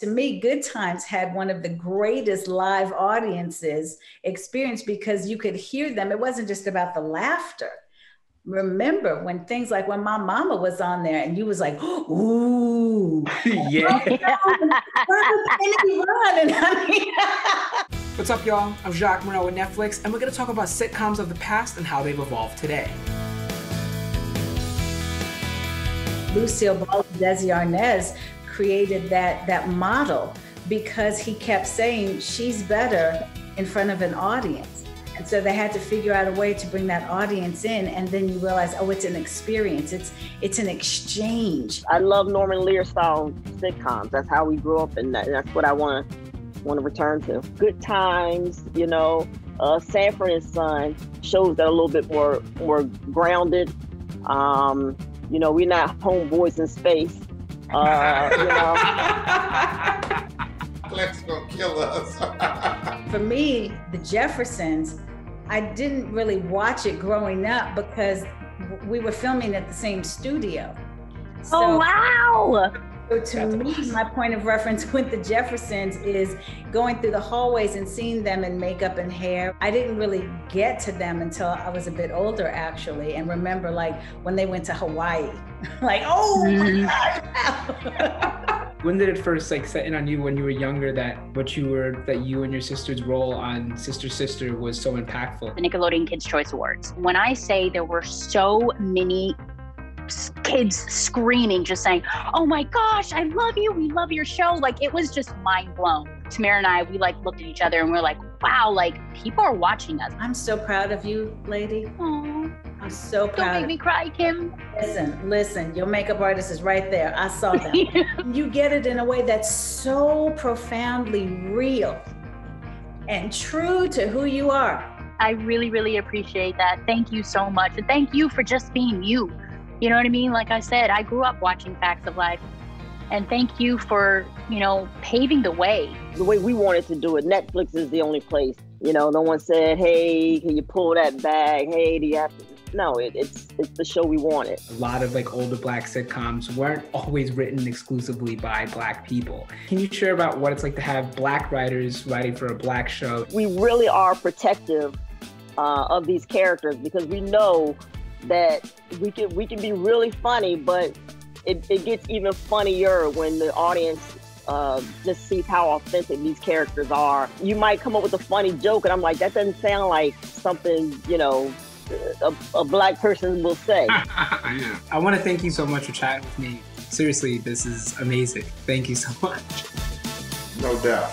To me, Good Times had one of the greatest live audiences experience because you could hear them. It wasn't just about the laughter. Remember when things like when my mama was on there and you was like, ooh, yeah. What's up, y'all? I'm Jacques Morel with Netflix, and we're going to talk about sitcoms of the past and how they've evolved today. Lucille Ball, Desi Arnaz created that that model because he kept saying she's better in front of an audience. And so they had to figure out a way to bring that audience in, and then you realize, oh, it's an experience. It's it's an exchange. I love Norman Lear style sitcoms. That's how we grew up, and that's what I want to want to return to. Good times, you know. Uh, Sanford and Son shows that a little bit more more grounded. Um, you know, we're not homeboys in space. Uh, you know. Flex gonna kill us. For me, the Jeffersons, I didn't really watch it growing up because we were filming at the same studio. So, oh wow! So to me, my point of reference with the Jeffersons is going through the hallways and seeing them in makeup and hair. I didn't really get to them until I was a bit older, actually, and remember like when they went to Hawaii, like oh my gosh. when did it first like set in on you when you were younger that what you were that you and your sister's role on Sister Sister was so impactful? The Nickelodeon Kids Choice Awards. When I say there were so many kids screaming, just saying, Oh my gosh, I love you. We love your show. Like it was just mind blown. Tamera and I, we like looked at each other and we're like, wow, like people are watching us. I'm so proud of you, lady. Aww. I'm so proud. Don't make me cry, Kim. Listen, listen, your makeup artist is right there. I saw that. you get it in a way that's so profoundly real and true to who you are. I really, really appreciate that. Thank you so much. And thank you for just being you. You know what I mean? Like I said, I grew up watching Facts of Life. And thank you for, you know, paving the way. The way we wanted to do it, Netflix is the only place. You know, no one said, hey, can you pull that bag? Hey, do you have to? No, it, it's it's the show we wanted. A lot of like older black sitcoms weren't always written exclusively by black people. Can you share about what it's like to have black writers writing for a black show? We really are protective uh, of these characters because we know that we can we can be really funny, but it, it gets even funnier when the audience uh, just sees how authentic these characters are. You might come up with a funny joke, and I'm like, that doesn't sound like something you know a, a black person will say. yeah. I want to thank you so much for chatting with me. Seriously, this is amazing. Thank you so much. No doubt.